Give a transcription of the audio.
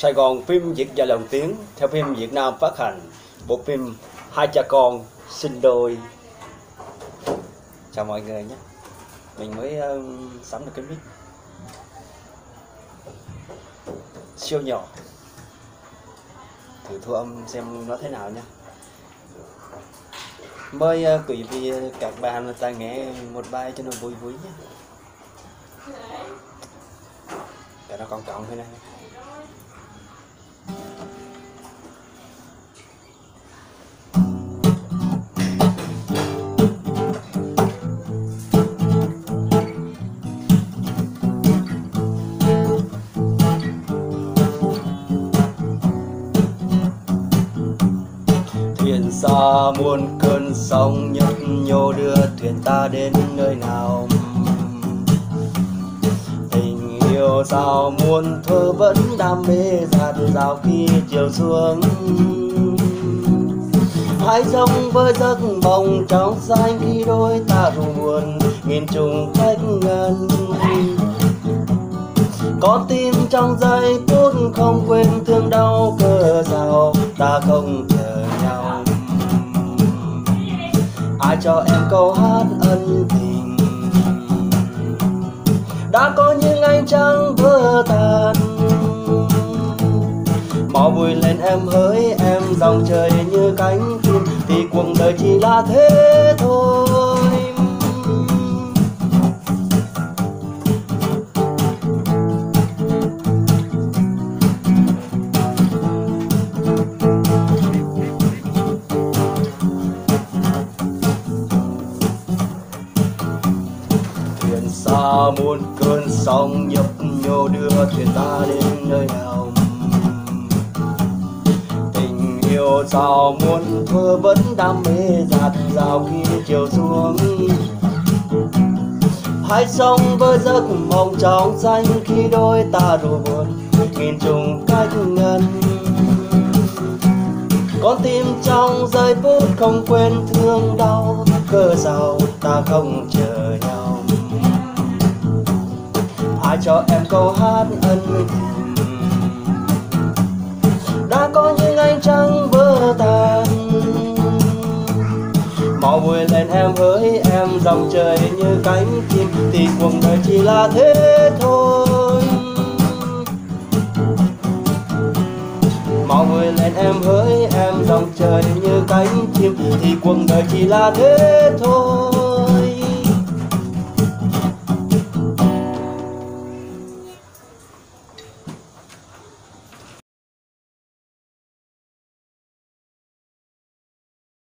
Sài Gòn phim Việt và lồng tiếng theo phim Việt Nam phát hành bộ phim Hai cha con sinh đôi. Chào mọi người nhé. Mình mới uh, sắm được cái mic siêu nhỏ. Thử thu âm xem nó thế nào nhé. Mời uh, quý vị ờ, các bạn ta nghe một bài cho nó vui vui nhé. Cái nó còn cộng thế này thuyền xa muôn cơn sóng nhấp nhô đưa thuyền ta đến nơi nào? Tình sao muôn thơ vẫn đam mê dạt dào khi chiều xuống. Hãy sống với giấc mộng trong xanh khi đôi ta ru buồn, nghìn trùng cách ngân. Có tim trong giây phút không quên thương đau cơ giàu ta không chờ nhau. Ai cho em câu hát ân tình? Đã có những ánh trăng vỡ tan. Mau vui lên em hỡi em dòng trời như cánh chim. Thì cuộc đời chỉ là thế thôi. Xa muôn cơn sóng nhấp nhô đưa thuyền ta đến nơi nào? Tình yêu sao muôn thơ vẫn đam mê dạt dào khi chiều xuống. Hãy sống với giấc mộng trong xanh khi đôi ta ru buồn nghìn trùng cách ngân. Con tim trong giây phút không quên thương đau cơ giàu ta không chờ nhau? Ai cho em câu hát ân tình đã có những ánh trăng vỡ tan mau vui lên em với em, dòng trời như cánh chim. Thì cuộc đời chỉ là thế thôi. Mau vui lên em với em, dòng trời như cánh chim. Thì cuộc đời chỉ là thế thôi.